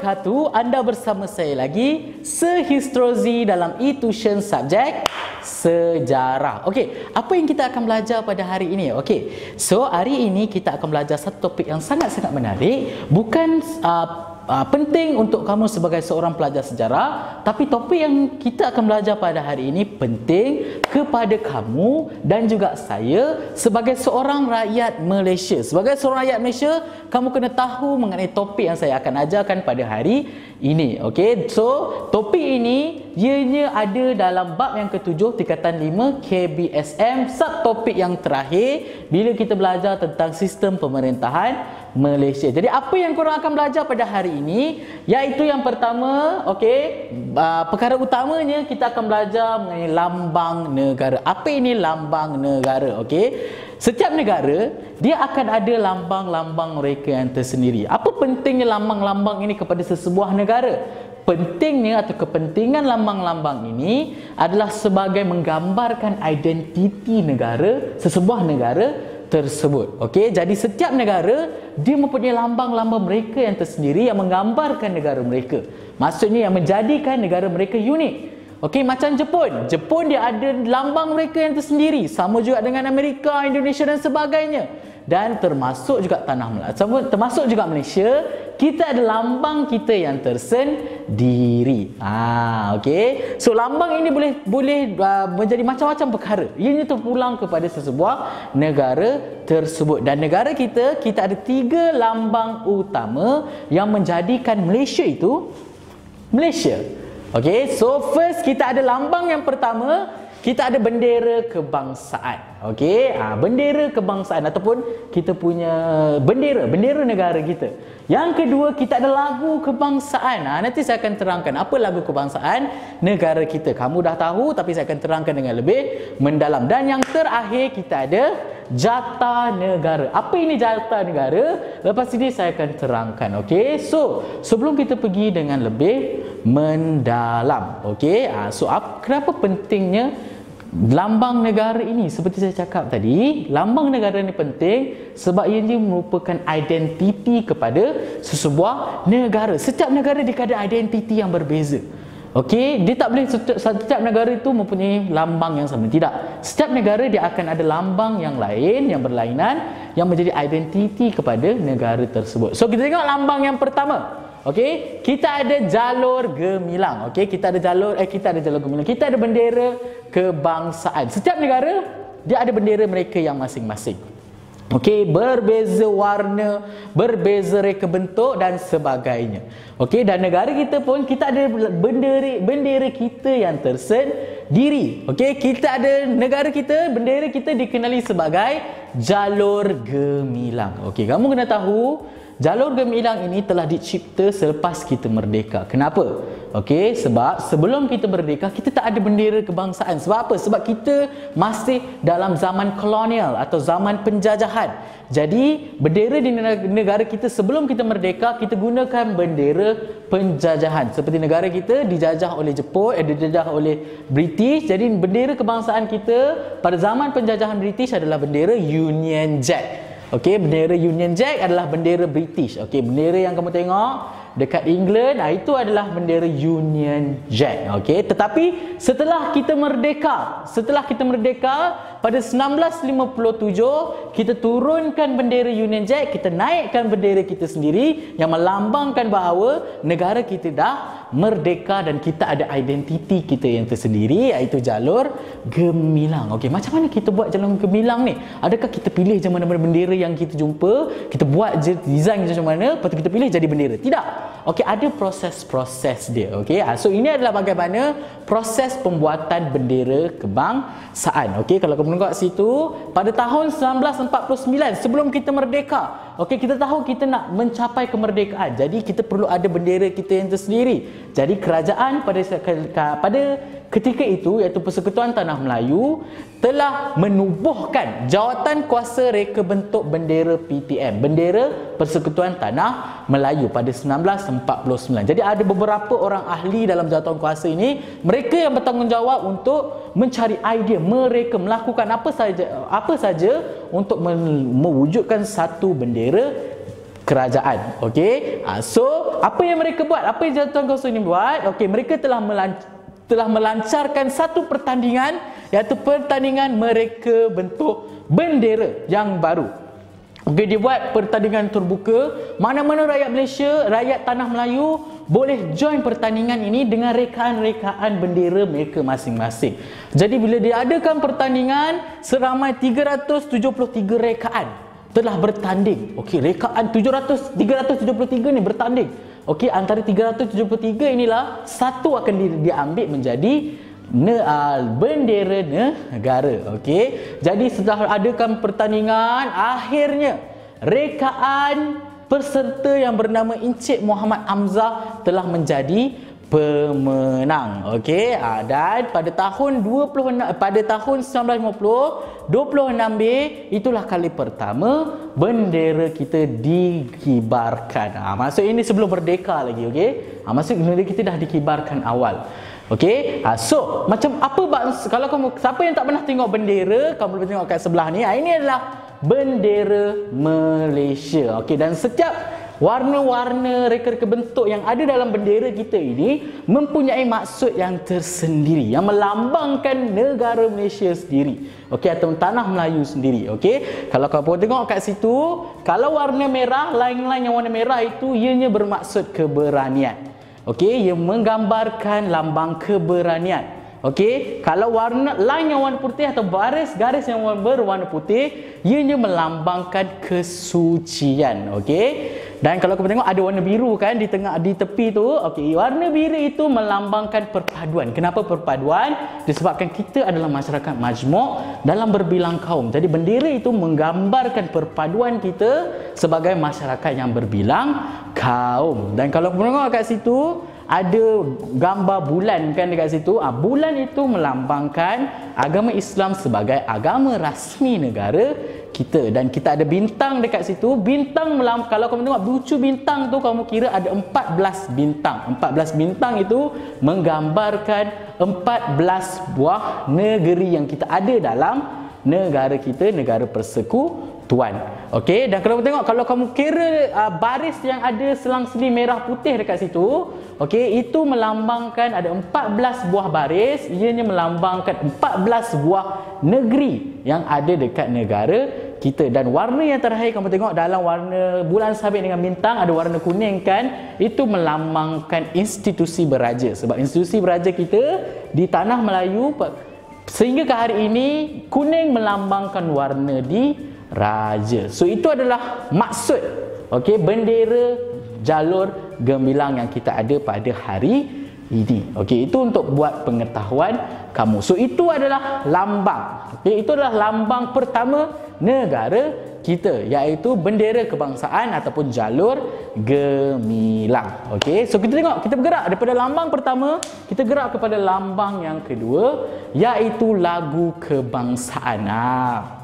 Wabarakatuh. Anda bersama saya lagi Sehistrozi dalam e-tuition subjek sejarah. Okey, apa yang kita akan belajar pada hari ini? Okey. So, hari ini kita akan belajar satu topik yang sangat-sangat menarik, bukan uh, uh, penting untuk kamu sebagai seorang pelajar sejarah tapi topik yang kita akan belajar pada hari ini penting kepada kamu dan juga saya sebagai seorang rakyat Malaysia. Sebagai seorang rakyat Malaysia kamu kena tahu mengenai topik yang saya akan ajarkan pada hari ini okey? So topik ini ianya ada dalam bab yang ketujuh tingkatan 5 KBSM subtopik yang terakhir. Bila kita belajar tentang sistem pemerintahan Malaysia. Jadi apa yang korang akan belajar pada hari ini iaitu yang pertama, okey, uh, perkara utamanya kita akan belajar mengenai lambang negara. Apa ini lambang negara, okey? Setiap negara dia akan ada lambang-lambang mereka yang tersendiri. Apa pentingnya lambang-lambang ini kepada sesebuah negara? Pentingnya atau kepentingan lambang-lambang ini adalah sebagai menggambarkan identiti negara, sesebuah negara tersebut. Okey, jadi setiap negara dia mempunyai lambang-lambang mereka yang tersendiri yang menggambarkan negara mereka. Maksudnya yang menjadikan negara mereka unik. Okey, macam Jepun. Jepun dia ada lambang mereka yang tersendiri. Sama juga dengan Amerika, Indonesia dan sebagainya. Dan termasuk juga tanah Melaka termasuk juga Malaysia kita ada lambang kita yang tersendiri. Ah okey. So lambang ini boleh boleh uh, menjadi macam-macam perkara. Ianya terpulang kepada sesebuah negara tersebut. Dan negara kita kita ada tiga lambang utama yang menjadikan Malaysia itu Malaysia okey so first kita ada lambang yang pertama kita ada bendera kebangsaan. Okey, ha, bendera kebangsaan ataupun kita punya bendera, bendera negara kita. Yang kedua, kita ada lagu kebangsaan. Ha, nanti saya akan terangkan apa lagu kebangsaan negara kita. Kamu dah tahu tapi saya akan terangkan dengan lebih mendalam. Dan yang terakhir, kita ada jata negara. Apa ini jata negara? Lepas ini saya akan terangkan. Okey, so sebelum kita pergi dengan lebih mendalam. Okey, ha, so apa, kenapa pentingnya lambang negara ini seperti saya cakap tadi lambang negara ini penting sebab ia merupakan identiti kepada sesebuah negara setiap negara dia ada identiti yang berbeza Okey, dia tak boleh setiap, setiap negara itu mempunyai lambang yang sama. Tidak. Setiap negara dia akan ada lambang yang lain, yang berlainan, yang menjadi identiti kepada negara tersebut. So, kita tengok lambang yang pertama. Okey, kita ada jalur gemilang. Okey, kita ada jalur eh kita ada jalur gemilang. Kita ada bendera kebangsaan. Setiap negara dia ada bendera mereka yang masing-masing. Okey, berbeza warna, berbeza reka bentuk dan sebagainya. Okey, dan negara kita pun kita ada bendera bendera kita yang tersendiri. Okey, kita ada negara kita, bendera kita dikenali sebagai jalur gemilang. Okey, kamu kena tahu Jalur gemilang ini telah dicipta selepas kita merdeka. Kenapa? Okey, sebab sebelum kita merdeka kita tak ada bendera kebangsaan. Sebab apa? Sebab kita masih dalam zaman kolonial atau zaman penjajahan. Jadi, bendera di negara kita sebelum kita merdeka kita gunakan bendera penjajahan. Seperti negara kita dijajah oleh Jepun, eh, dijajah oleh British. Jadi, bendera kebangsaan kita pada zaman penjajahan British adalah bendera Union Jack. Okey, bendera Union Jack adalah bendera British. Okey, bendera yang kamu tengok dekat England, ah itu adalah bendera Union Jack. Okey, tetapi setelah kita merdeka, setelah kita merdeka pada 1957, kita turunkan bendera Union Jack, kita naikkan bendera kita sendiri yang melambangkan bahawa negara kita dah merdeka dan kita ada identiti kita yang tersendiri iaitu jalur gemilang. Okey, macam mana kita buat jalur gemilang ni? Adakah kita pilih je mana-mana bendera yang kita jumpa, kita buat je design macam mana, lepas tu kita pilih jadi bendera? Tidak. Okey, ada proses-proses dia. Okey, ah, so ini adalah bagaimana proses pembuatan bendera kebangsaan. Okey, kalau tengok situ, pada tahun 1949 sebelum kita merdeka, Okey, kita tahu kita nak mencapai kemerdekaan. Jadi kita perlu ada bendera kita yang tersendiri. Jadi kerajaan pada pada ketika itu iaitu Persekutuan Tanah Melayu telah menubuhkan jawatan kuasa reka bentuk bendera PTM, bendera Persekutuan Tanah Melayu pada 1949. Jadi ada beberapa orang ahli dalam jawatan kuasa ini, mereka yang bertanggungjawab untuk mencari idea mereka melakukan apa saja apa saja untuk mewujudkan satu bendera kerajaan. Okey. Ha, so, apa yang mereka buat? Apa yang Tuan Kaunsel ini buat? Okey, mereka telah melanc telah melancarkan satu pertandingan iaitu pertandingan mereka bentuk bendera yang baru. Okey, dia buat pertandingan terbuka. Mana-mana rakyat Malaysia, rakyat tanah Melayu boleh join pertandingan ini dengan rekaan-rekaan bendera mereka masing-masing. Jadi bila diadakan pertandingan seramai 373 rekaan telah bertanding. Okey, rekaan 700 373 ni bertanding. Okey, antara 373 inilah satu akan di, diambil menjadi ne, uh, bendera negara. Okey. Jadi setelah adakan pertandingan, akhirnya rekaan peserta yang bernama Encik Muhammad Amzah telah menjadi pemenang. Okey, ha, dan pada tahun 26 pada tahun 1950 26B itulah kali pertama bendera kita dikibarkan. Ha, maksud ini sebelum merdeka lagi, okey? Ha, maksud bendera kita dah dikibarkan awal. Okey, ha, so macam apa bangsa, kalau kamu siapa yang tak pernah tengok bendera, kamu boleh tengok kat sebelah ni. Ha, ini adalah bendera Malaysia. Okey, dan setiap warna-warna reka-reka bentuk yang ada dalam bendera kita ini mempunyai maksud yang tersendiri yang melambangkan negara Malaysia sendiri okey atau tanah Melayu sendiri okey kalau kau tengok kat situ kalau warna merah lain-lain yang warna merah itu ianya bermaksud keberanian okey ia menggambarkan lambang keberanian Okey, kalau warna line yang warna putih atau baris-garis yang berwarna putih, ianya melambangkan kesucian. Okey. Dan kalau kita tengok ada warna biru kan di tengah di tepi tu. Okey, warna biru itu melambangkan perpaduan. Kenapa perpaduan? Disebabkan kita adalah masyarakat majmuk dalam berbilang kaum. Jadi bendera itu menggambarkan perpaduan kita sebagai masyarakat yang berbilang kaum. Dan kalau kita tengok kat situ, ada gambar bulan kan dekat situ ah bulan itu melambangkan agama Islam sebagai agama rasmi negara kita. Dan kita ada bintang dekat situ. Bintang melam kalau kamu tengok bucu bintang tu kamu kira ada 14 bintang. 14 bintang itu menggambarkan 14 buah negeri yang kita ada dalam negara kita negara persekutuan okey dan kalau kamu tengok kalau kamu kira uh, baris yang ada selang-seli merah putih dekat situ Okey, itu melambangkan ada 14 buah baris, ianya melambangkan 14 buah negeri yang ada dekat negara kita. Dan warna yang terakhir kamu tengok dalam warna bulan sabit dengan bintang ada warna kuning kan? Itu melambangkan institusi beraja. Sebab institusi beraja kita di tanah Melayu sehingga ke hari ini kuning melambangkan warna di raja. So itu adalah maksud okey bendera jalur gemilang yang kita ada pada hari ini. Okey, itu untuk buat pengetahuan kamu. So itu adalah lambang. Okey, itu adalah lambang pertama negara kita iaitu bendera kebangsaan ataupun jalur gemilang. Okey, so kita tengok kita bergerak daripada lambang pertama kita gerak kepada lambang yang kedua iaitu lagu kebangsaan. Nah,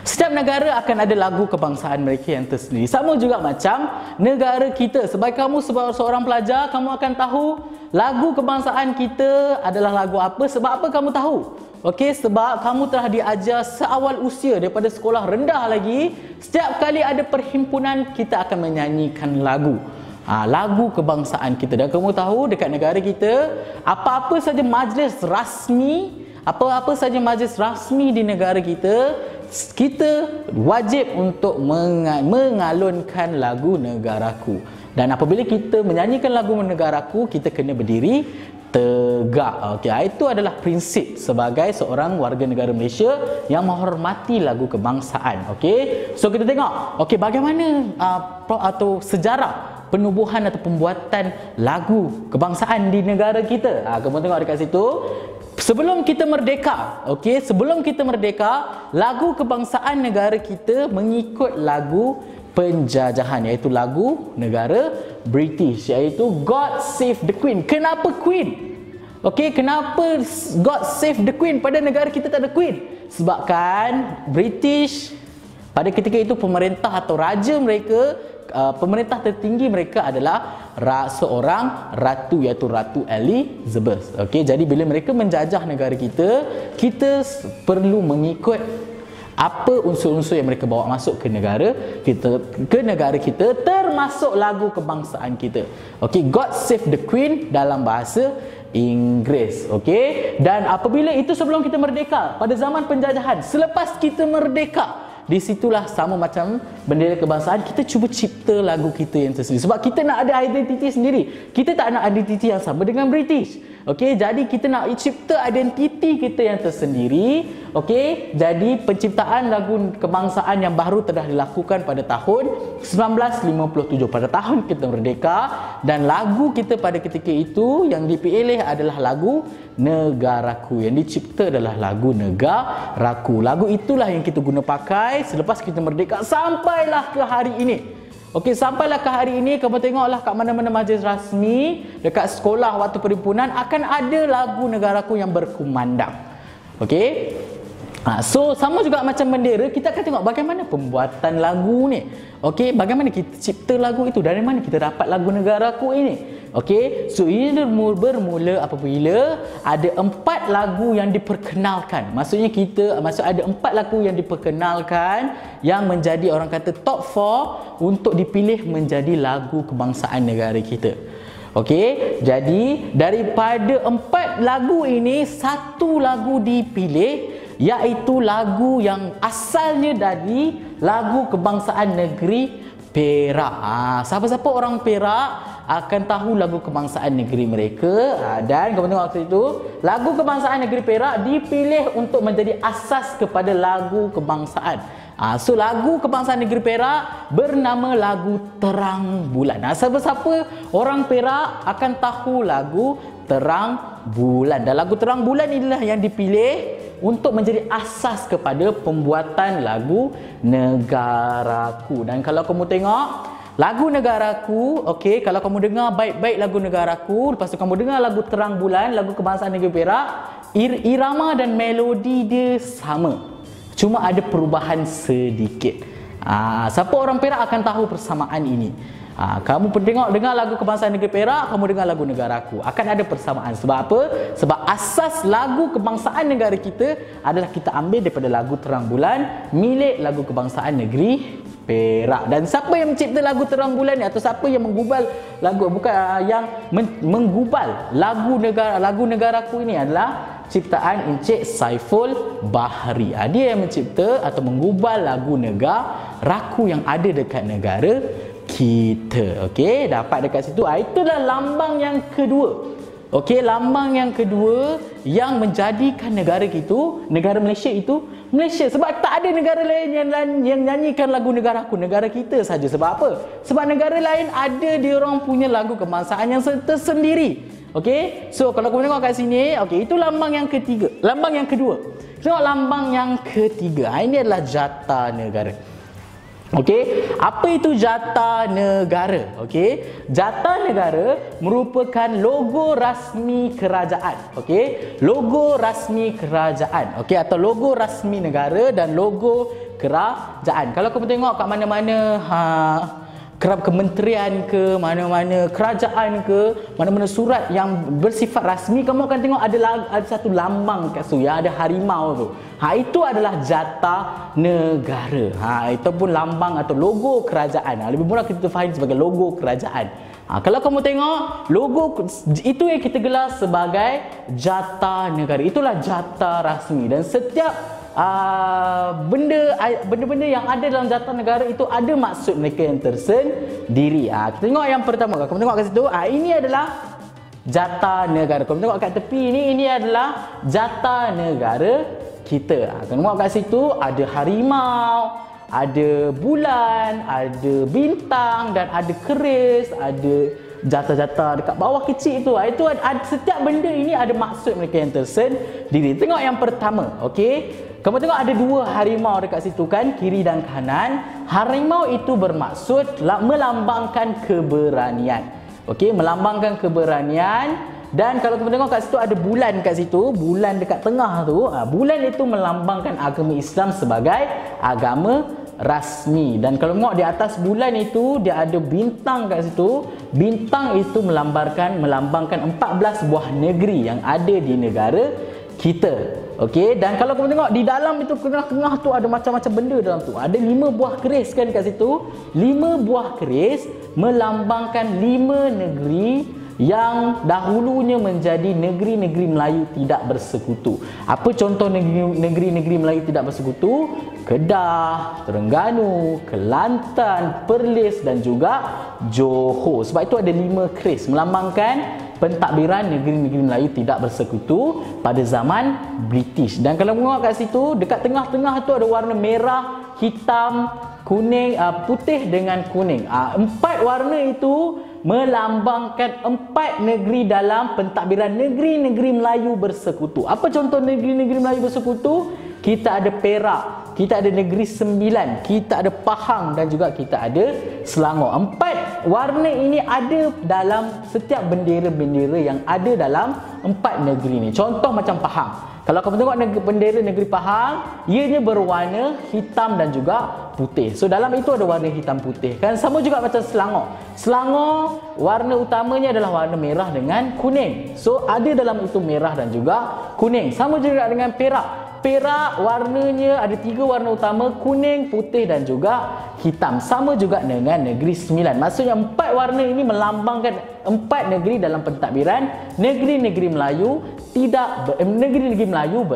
Setiap negara akan ada lagu kebangsaan mereka yang tersendiri. Sama juga macam negara kita. Sebagai kamu sebagai seorang pelajar, kamu akan tahu lagu kebangsaan kita adalah lagu apa. Sebab apa kamu tahu? Okey, sebab kamu telah diajar seawal usia daripada sekolah rendah lagi. Setiap kali ada perhimpunan, kita akan menyanyikan lagu. Ha, lagu kebangsaan kita. Dan kamu tahu dekat negara kita, apa-apa saja majlis rasmi, apa-apa saja majlis rasmi di negara kita, kita wajib untuk mengalunkan lagu negaraku. Dan apabila kita menyanyikan lagu negaraku kita kena berdiri tegak. Okey ah, itu adalah prinsip sebagai seorang warga negara Malaysia yang menghormati lagu kebangsaan. Okey so kita tengok. Okey bagaimana uh, atau sejarah penubuhan atau pembuatan lagu kebangsaan di negara kita? Uh, kamu tengok dekat situ Sebelum kita merdeka, okey, sebelum kita merdeka, lagu kebangsaan negara kita mengikut lagu penjajahan iaitu lagu negara British iaitu God Save the Queen. Kenapa Queen? Okey, kenapa God Save the Queen pada negara kita tak ada Queen? Sebabkan British pada ketika itu pemerintah atau raja mereka uh, pemerintah tertinggi mereka adalah ra, seorang ratu iaitu Ratu Elizabeth. Okey, jadi bila mereka menjajah negara kita, kita perlu mengikut apa unsur-unsur yang mereka bawa masuk ke negara kita ke negara kita termasuk lagu kebangsaan kita. Okey, God Save the Queen dalam bahasa Inggeris. Okey, dan apabila itu sebelum kita merdeka pada zaman penjajahan, selepas kita merdeka di situlah sama macam bendera kebangsaan kita cuba cipta lagu kita yang tersendiri. Sebab kita nak ada identiti sendiri. Kita tak nak identiti yang sama dengan British Okey, jadi kita nak cipta identiti kita yang tersendiri. Okey, jadi penciptaan lagu kebangsaan yang baru telah dilakukan pada tahun 1957 pada tahun kita merdeka dan lagu kita pada ketika itu yang dipilih adalah lagu Negaraku. Yang dicipta adalah lagu Negaraku. Lagu itulah yang kita guna pakai selepas kita merdeka sampailah ke hari ini. Okey, sampailah ke hari ini kamu tengoklah kat mana-mana majlis rasmi dekat sekolah waktu perhimpunan akan ada lagu negaraku yang berkumandang. Okey. Ha, so sama juga macam bendera, kita akan tengok bagaimana pembuatan lagu ni. Okey, bagaimana kita cipta lagu itu? Dari mana kita dapat lagu negaraku ini? Okey, so ini bermula apabila ada empat lagu yang diperkenalkan. Maksudnya kita, maksud ada empat lagu yang diperkenalkan yang menjadi orang kata top 4 untuk dipilih menjadi lagu kebangsaan negara kita. Okey, jadi daripada empat lagu ini satu lagu dipilih iaitu lagu yang asalnya dari lagu kebangsaan negeri Perak. Ha, siapa-siapa orang Perak akan tahu lagu kebangsaan negeri mereka ha, dan tengok waktu itu lagu kebangsaan negeri Perak dipilih untuk menjadi asas kepada lagu kebangsaan. Ha, so lagu kebangsaan negeri Perak bernama lagu Terang Bulan. Ha, siapa-siapa orang Perak akan tahu lagu Terang Bulan. Dan lagu Terang Bulan inilah yang dipilih untuk menjadi asas kepada pembuatan lagu Negaraku. Dan kalau kamu tengok lagu Negaraku, okey, kalau kamu dengar baik-baik lagu Negaraku, lepas tu kamu dengar lagu Terang Bulan, lagu kebangsaan negeri Perak, ir irama dan melodi dia sama. Cuma ada perubahan sedikit. Ah, siapa orang Perak akan tahu persamaan ini. Ha, kamu tengok dengar lagu kebangsaan negeri Perak, kamu dengar lagu negaraku. Akan ada persamaan. Sebab apa? Sebab asas lagu kebangsaan negara kita adalah kita ambil daripada lagu Terang Bulan milik lagu kebangsaan negeri Perak. Dan siapa yang mencipta lagu Terang Bulan ni atau siapa yang menggubal lagu bukan uh, yang men menggubal lagu negara lagu negaraku ini adalah ciptaan Encik Saiful Bahri. Ha, dia yang mencipta atau menggubal lagu negaraku yang ada dekat negara kita. Okey, dapat dekat situ. Ah, itulah lambang yang kedua. Okey, lambang yang kedua yang menjadikan negara kita, negara Malaysia itu Malaysia sebab tak ada negara lain yang yang nyanyikan lagu negara aku, negara kita saja. Sebab apa? Sebab negara lain ada dia orang punya lagu kebangsaan yang tersendiri. Okey, so kalau kamu tengok kat sini, okey, itu lambang yang ketiga. Lambang yang kedua. Tengok lambang yang ketiga. Ah, ini adalah jata negara. Okey, apa itu jata negara? Okey, jata negara merupakan logo rasmi kerajaan. Okey, logo rasmi kerajaan. Okey, atau logo rasmi negara dan logo kerajaan. Kalau kamu tengok kat mana-mana ha kerap kementerian ke mana-mana kerajaan ke mana-mana surat yang bersifat rasmi kamu akan tengok ada ada satu lambang kat situ yang ada harimau tu. Ha itu adalah jata negara. Ha itu pun lambang atau logo kerajaan. Ha, lebih mudah kita faham sebagai logo kerajaan. Ha, kalau kamu tengok logo itu yang kita gelar sebagai jata negara. Itulah jata rasmi dan setiap uh, benda benda-benda yang ada dalam jata negara itu ada maksud mereka yang tersendiri. Ah kita tengok yang pertama. Kamu tengok kat situ. Ah ini adalah jata negara. Kamu tengok kat tepi ini ini adalah jata negara kita. Ah kamu tengok kat situ ada harimau, ada bulan, ada bintang dan ada keris, ada jata-jata dekat bawah kecil itu. Itu ada, ada setiap benda ini ada maksud mereka yang tersendiri. Tengok yang pertama, okey. Kamu tengok ada dua harimau dekat situ kan, kiri dan kanan. Harimau itu bermaksud melambangkan keberanian. Okey, melambangkan keberanian dan kalau kamu tengok kat situ ada bulan kat situ, bulan dekat tengah tu, ha, bulan itu melambangkan agama Islam sebagai agama rasmi. Dan kalau tengok di atas bulan itu dia ada bintang kat situ. Bintang itu melambangkan melambangkan 14 buah negeri yang ada di negara kita. Okey, dan kalau kamu tengok di dalam itu tengah-tengah tu ada macam-macam benda dalam tu. Ada lima buah keris kan kat situ. Lima buah keris melambangkan lima negeri yang dahulunya menjadi negeri-negeri Melayu tidak bersekutu. Apa contoh negeri-negeri Melayu tidak bersekutu? Kedah, Terengganu, Kelantan, Perlis dan juga Johor. Sebab itu ada lima keris melambangkan pentadbiran negeri-negeri Melayu tidak bersekutu pada zaman British. Dan kalau tengok kat situ, dekat tengah-tengah tu ada warna merah, hitam, kuning, uh, putih dengan kuning. Uh, empat warna itu melambangkan empat negeri dalam pentadbiran negeri-negeri Melayu bersekutu. Apa contoh negeri-negeri Melayu bersekutu? Kita ada Perak, kita ada Negeri Sembilan, kita ada Pahang dan juga kita ada Selangor. Empat warna ini ada dalam setiap bendera-bendera yang ada dalam empat negeri ini. Contoh macam Pahang. Kalau kamu tengok negeri, bendera negeri Pahang, ianya berwarna hitam dan juga putih. So dalam itu ada warna hitam putih. Kan sama juga macam Selangor. Selangor warna utamanya adalah warna merah dengan kuning. So ada dalam itu merah dan juga kuning. Sama juga dengan Perak. Perak warnanya ada tiga warna utama kuning, putih dan juga hitam. Sama juga dengan negeri sembilan. Maksudnya empat warna ini melambangkan empat negeri dalam pentadbiran negeri-negeri Melayu tidak eh, negeri-negeri Melayu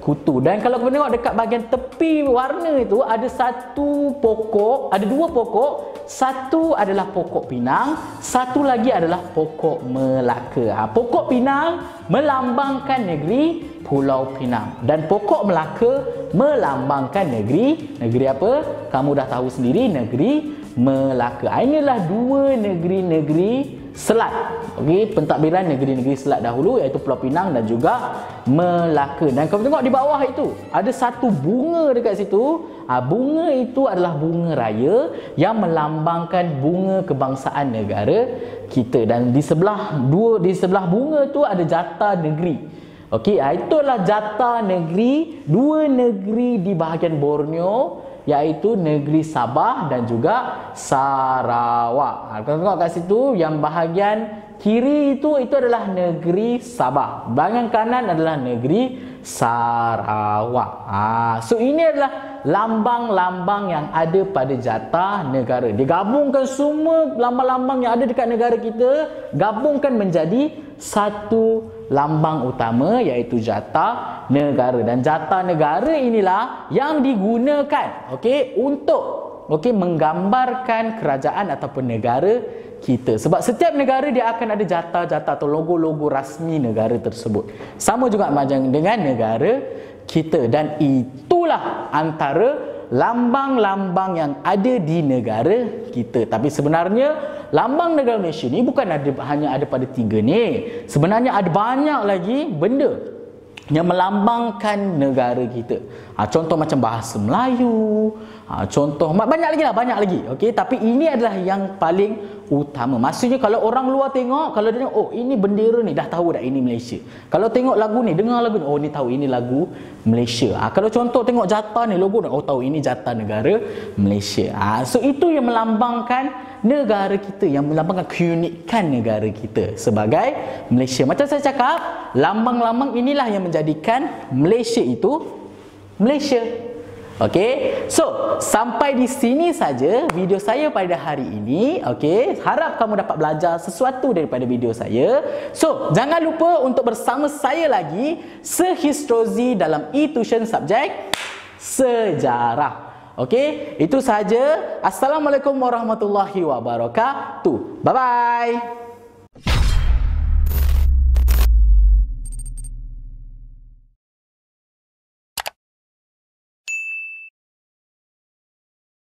bersekutu. Dan kalau kita tengok dekat bahagian tepi warna itu ada satu pokok, ada dua pokok. Satu adalah pokok pinang, satu lagi adalah pokok Melaka. Ha, pokok pinang melambangkan negeri Pulau Pinang dan pokok Melaka melambangkan negeri negeri apa? Kamu dah tahu sendiri negeri Melaka. Inilah dua negeri-negeri Selat. Okey, pentadbiran negeri-negeri Selat dahulu iaitu Pulau Pinang dan juga Melaka. Dan kamu tengok di bawah itu ada satu bunga dekat situ. Ha, bunga itu adalah bunga raya yang melambangkan bunga kebangsaan negara kita dan di sebelah dua di sebelah bunga tu ada jata negeri. Okey, ah, itulah jatah negeri dua negeri di bahagian Borneo iaitu negeri Sabah dan juga Sarawak. Ha, kalau tengok kat situ yang bahagian kiri itu itu adalah negeri Sabah. Bahagian kanan adalah negeri Sarawak. Ha, so ini adalah lambang-lambang yang ada pada jatah negara. Digabungkan semua lambang-lambang yang ada dekat negara kita, gabungkan menjadi satu lambang utama iaitu jatah negara. Dan jatah negara inilah yang digunakan okey untuk okey menggambarkan kerajaan ataupun negara kita. Sebab setiap negara dia akan ada jatah-jatah atau logo-logo rasmi negara tersebut. Sama juga macam dengan negara kita dan itulah antara lambang-lambang yang ada di negara kita. Tapi sebenarnya lambang negara Malaysia ni bukan ada hanya ada pada tiga ni. Sebenarnya ada banyak lagi benda yang melambangkan negara kita. Ha, contoh macam bahasa Melayu, ha, contoh banyak lagi lah, banyak lagi. Okey, tapi ini adalah yang paling utama. Maksudnya kalau orang luar tengok, kalau dia tengok, oh ini bendera ni, dah tahu dah ini Malaysia. Kalau tengok lagu ni, dengar lagu ni, oh ni tahu ini lagu Malaysia. Ha, kalau contoh tengok jatah ni, logo ni, oh tahu ini jatah negara Malaysia. Ha, so itu yang melambangkan negara kita, yang melambangkan keunikan negara kita sebagai Malaysia. Macam saya cakap, lambang-lambang inilah yang menjadikan Malaysia itu Malaysia. Okey. So, sampai di sini saja video saya pada hari ini. Okey. Harap kamu dapat belajar sesuatu daripada video saya. So, jangan lupa untuk bersama saya lagi sehistrozi dalam e-tuition subjek sejarah. Okey, itu saja. Assalamualaikum warahmatullahi wabarakatuh. Bye bye.